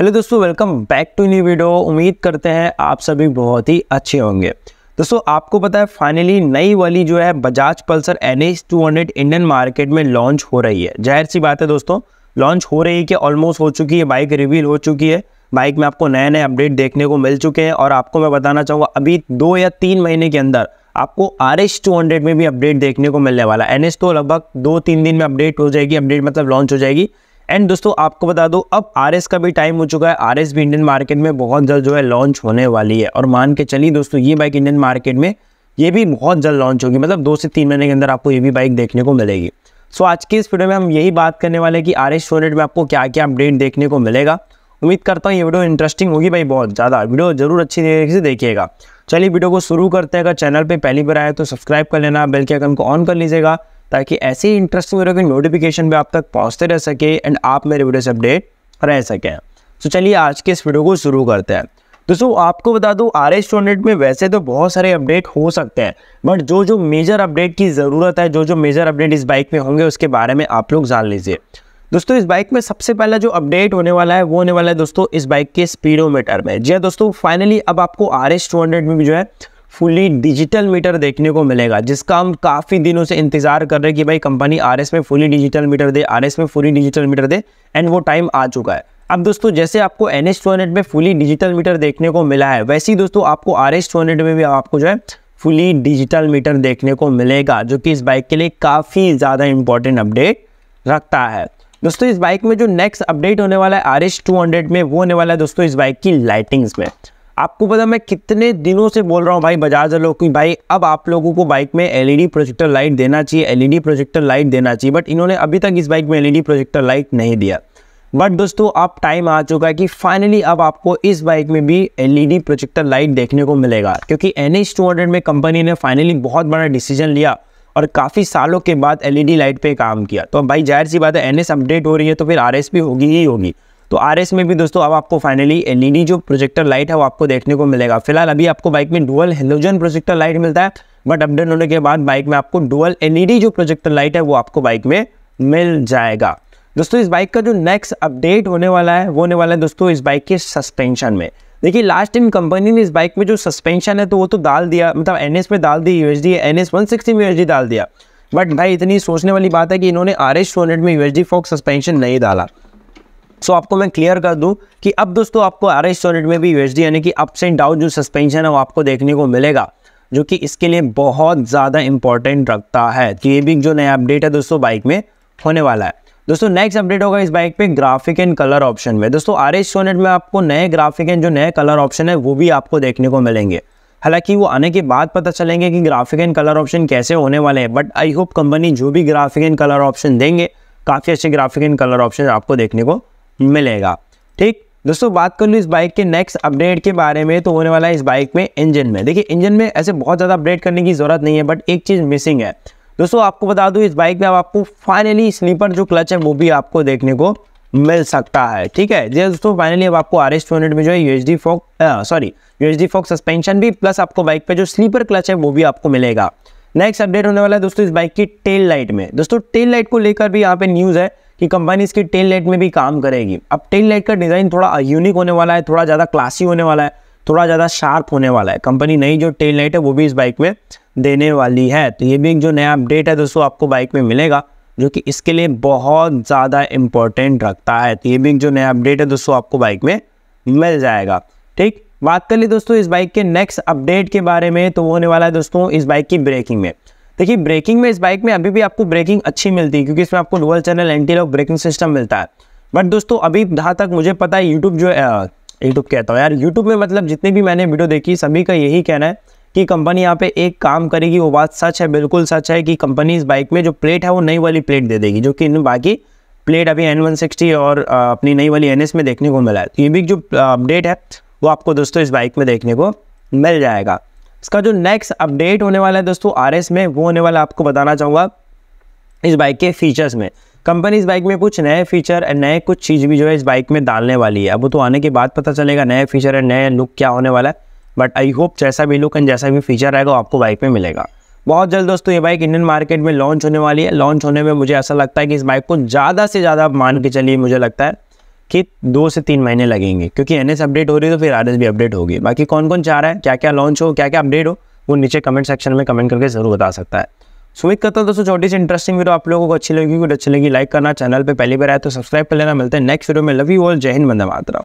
Hello दोस्तों, welcome back to new video. उम्मीद करते हैं आप सभी बहुत ही अच्छे होंगे। दोस्तों, आपको पता है फाइनली नई वाली जो है Bajaj Pulsar N H two hundred Indian market में लॉन्च हो रही है। ज़ाहिर सी बात है दोस्तों लॉन्च हो रही है कि ऑलमोस्ट हो चुकी है बाइक रिवील हो चुकी है। बाइक में आपको नए नए अपडेट देखने को मिल चुके हैं और आपको मैं बताना चाहूँगा, अभी दो या तीन महीने के अंदर आपको आर एस टू हंड्रेड में भी अपडेट देखने को मिलने वाला है। एन एस तो लगभग दो तीन दिन में अपडेट हो जाएगी अपडेट मतलब लॉन्च हो जाएगी। एंड दोस्तों, आपको बता दो, अब आरएस का भी टाइम हो चुका है। आरएस भी इंडियन मार्केट में बहुत जल्द जो है लॉन्च होने वाली है। और मान के चलिए दोस्तों, ये बाइक इंडियन मार्केट में, ये भी बहुत जल्द लॉन्च होगी। मतलब दो से तीन महीने के अंदर आपको ये भी बाइक देखने को मिलेगी। सो आज की इस वीडियो में हम यही बात करने वाले हैं कि आर एस में आपको क्या क्या अपडेट देखने को मिलेगा। उम्मीद करता हूँ ये वीडियो इंटरेस्टिंग होगी भाई, बहुत ज़्यादा। वीडियो ज़रूर अच्छी तरीके से देखिएगा। चलिए वीडियो को शुरू करते हैं। अगर चैनल पे पहली बार आए तो सब्सक्राइब कर लेना। बेल के आइकन को ऑन कर लीजिएगा। ताकि ऐसी इंटरेस्टिंग वीडियो की नोटिफिकेशन भी आप तक पहुँचते रह सके एंड आप मेरे वीडियो से अपडेट रह सकें। तो चलिए आज के इस वीडियो को शुरू करते हैं। दोस्तों, आपको बता दूँ आर एस में वैसे तो बहुत सारे अपडेट हो सकते हैं बट जो जो मेजर अपडेट की ज़रूरत है, जो जो मेजर अपडेट इस बाइक में होंगे, उसके बारे में आप लोग जान लीजिए। दोस्तों, इस बाइक में सबसे पहला जो अपडेट होने वाला है, वो होने वाला है दोस्तों, इस बाइक के स्पीडोमीटर में। जी हाँ दोस्तों फाइनली अब आपको आर एस में भी जो है फुली डिजिटल मीटर देखने को मिलेगा, जिसका हम काफ़ी दिनों से इंतज़ार कर रहे हैं कि भाई कंपनी आरएस में फुली डिजिटल मीटर दे आरएस में फुली डिजिटल मीटर दे एंड वो टाइम आ चुका है। अब दोस्तों, जैसे आपको एन एच में फुली डिजिटल मीटर देखने को मिला है, वैसे ही दोस्तों आपको आर एस में भी आपको जो है फुली डिजिटल मीटर देखने को मिलेगा, जो कि इस बाइक के लिए काफ़ी ज़्यादा इंपॉर्टेंट अपडेट रखता है। दोस्तों, इस बाइक में जो नेक्स्ट अपडेट होने वाला है आर एस में, वो होने वाला है दोस्तों इस बाइक की लाइटिंग्स में। आपको पता मैं कितने दिनों से बोल रहा हूँ भाई बजाज वालों की भाई अब आप लोगों को बाइक में एलईडी प्रोजेक्टर लाइट देना चाहिए एलईडी प्रोजेक्टर लाइट देना चाहिए बट इन्होंने अभी तक इस बाइक में एलईडी प्रोजेक्टर लाइट नहीं दिया। बट दोस्तों, अब टाइम आ चुका है कि फाइनली अब आपको इस बाइक में भी एलईडी प्रोजेक्टर लाइट देखने को मिलेगा। क्योंकि एन एच में कंपनी ने फाइनली बहुत बड़ा डिसीज़न लिया और काफ़ी सालों के बाद एलईडी लाइट पे काम किया। तो भाई ज़ाहिर सी बात है एनएस अपडेट हो रही है तो फिर आर भी होगी ही होगी। तो आरएस में भी दोस्तों, अब आपको फाइनली एलईडी जो प्रोजेक्टर लाइट है, वो आपको देखने को मिलेगा। फ़िलहाल अभी आपको बाइक में डुअल हेलोजन प्रोजेक्टर लाइट मिलता है बट अपडेट होने के बाद बाइक में आपको डुअल एलईडी जो प्रोजेक्टर लाइट है, वो आपको बाइक में मिल जाएगा। दोस्तों, इस बाइक का जो नेक्स्ट अपडेट होने वाला है, वो होने वाला है दोस्तों, इस बाइक के सस्पेंशन में। देखिए लास्ट टाइम कंपनी ने इस बाइक में जो सस्पेंशन है तो वो तो डाल दिया मतलब एनएस में डाल दी U N S one sixty में यू डाल दिया। बट भाई, इतनी सोचने वाली बात है कि इन्होंने आर एस में यूएसडी फोक सस्पेंशन नहीं डाला। सो आपको मैं क्लियर कर दूँ कि अब दोस्तों आपको आर एस सोनेट में भी यूएसडी यानी कि अप्स एंड डाउन जो सस्पेंशन है वो आपको देखने को मिलेगा, जो कि इसके लिए बहुत ज़्यादा इंपॉर्टेंट रखता है। तो ये भी जो नया अपडेट है दोस्तों बाइक में होने वाला है। दोस्तों नेक्स्ट अपडेट होगा इस बाइक पे ग्राफिक एंड कलर ऑप्शन में। दोस्तों आर एस सोनेट में आपको नए ग्राफिक एंड जो नए कलर ऑप्शन है वो भी आपको देखने को मिलेंगे। हालाँकि वो आने के बाद पता चलेंगे कि ग्राफिक एंड कलर ऑप्शन कैसे होने वाले हैं बट आई होप कंपनी जो भी ग्राफिक एंड कलर ऑप्शन देंगे, काफ़ी अच्छे ग्राफिक एंड कलर ऑप्शन आपको देखने को मिलेगा। ठीक? दोस्तों, बात कर लूँ इस बाइक के नेक्स्ट अपडेट के बारे में तो होने वाला है इस बाइक में इंजन में। देखिए इंजन में ऐसे बहुत ज़्यादा अपडेट करने की ज़रूरत नहीं है बट एक चीज़ मिसिंग है। दोस्तों, आपको बता दूँ, इस बाइक में अब आपको फाइनली स्लीपर जो क्लच है, वो भी आपको देखने को मिल सकता है। ठीक है? जी दोस्तों फाइनली अब आपको आर एस में जो है U H D fork sorry U H D fork suspension भी प्लस आपको बाइक पे जो स्लीपर क्लच है, वो भी आपको मिलेगा। नेक्स्ट अपडेट होने वाला है, दोस्तों, इस बाइक की टेल लाइट में। दोस्तों टेल लाइट को लेकर भी यहाँ पे न्यूज़ है कि कंपनी इसकी टेल लाइट में भी काम करेगी। अब टेल लाइट का डिज़ाइन थोड़ा यूनिक होने वाला है, थोड़ा ज़्यादा क्लासी होने वाला है, थोड़ा ज़्यादा शार्प होने वाला है। कंपनी नई जो टेल लाइट है, वो भी इस बाइक में देने वाली है। तो ये भी एक जो नया अपडेट है दोस्तों, आपको बाइक में मिलेगा, जो कि इसके लिए बहुत ज़्यादा इंपॉर्टेंट रखता है। तो ये भी एक जो नया अपडेट है दोस्तों, आपको बाइक में मिल जाएगा। ठीक, बात कर ली दोस्तों, इस बाइक के नेक्स्ट अपडेट के बारे में तो होने वाला है दोस्तों, इस बाइक की ब्रेकिंग में। देखिए ब्रेकिंग में इस बाइक में अभी भी आपको ब्रेकिंग अच्छी मिलती है, क्योंकि इसमें आपको dual channel anti lock braking system मिलता है। बट दोस्तों, अभी जहाँ तक मुझे पता है यूट्यूब जो यूट्यूब कहता हूँ, यार यूट्यूब में मतलब जितने भी मैंने वीडियो देखी, सभी का यही कहना है कि कंपनी यहाँ पे एक काम करेगी, वो बात सच है, बिल्कुल सच है कि कंपनी इस बाइक में जो प्लेट है, वो नई वाली प्लेट दे देगी, जो कि बाकी प्लेट अभी एन वन सिक्सटी और अपनी नई वाली एन एस में देखने को मिला है। तो ये भी जो अपडेट है, वो आपको दोस्तों इस बाइक में देखने को मिल जाएगा। इसका जो नेक्स्ट अपडेट होने वाला है दोस्तों आरएस में, वो होने वाला आपको बताना चाहूँगा इस बाइक के फीचर्स में। कंपनी इस बाइक में कुछ नए फीचर नए कुछ चीज़ भी जो है इस बाइक में डालने वाली है। अब वो तो आने के बाद पता चलेगा नए फीचर और नए लुक क्या होने वाला है। बट आई होप जैसा भी लुक एंड जैसा भी फीचर आएगा आपको बाइक में मिलेगा। बहुत जल्द दोस्तों, ये बाइक इंडियन मार्केट में लॉन्च होने वाली है। लॉन्च होने में मुझे ऐसा लगता है कि इस बाइक को ज़्यादा से ज़्यादा मान के चलिए, मुझे लगता है। कि दो से तीन महीने लगेंगे, क्योंकि एनएस अपडेट हो रही है तो फिर आर भी अपडेट होगी। बाकी कौन कौन चाह रहा है क्या क्या लॉन्च हो क्या क्या अपडेट हो, वो नीचे कमेंट सेक्शन में कमेंट करके ज़रूर बता सकता है। सुमित करता हूँ दोस्तों, छोटी सी इंटरेस्टिंग वीडियो आप लोगों को अच्छी लगी वीडियो अच्छी लगी लाइक करना चैनल पर पहली बार आए तो सब्सक्राइब कर लेना। मिलते हैं नेक्स्ट वीडियो में। लव यू ऑल जय हिंद बंदे मातरा